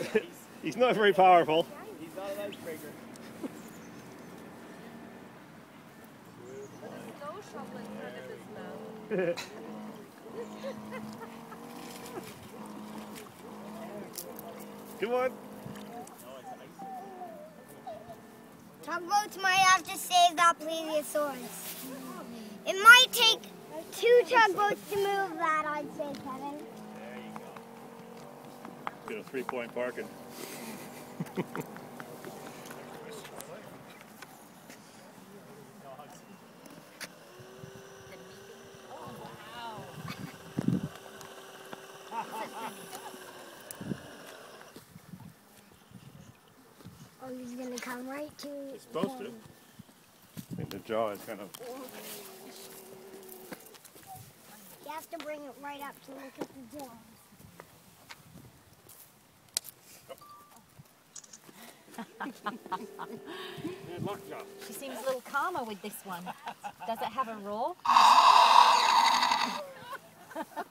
He's not very powerful. He's not an icebreaker. No shovel in front of his mouth. Come on. Tugboats might have to save that plesiosaurus. It might take two tugboats to move that, I'd say, Kevin. There you go. Get a three-point parking. Oh, he's gonna come right to. It's supposed to. I think the jaw is kind of. You have to bring it right up to look at the jaws. Jaw. She seems a little calmer with this one. Does it have a roar?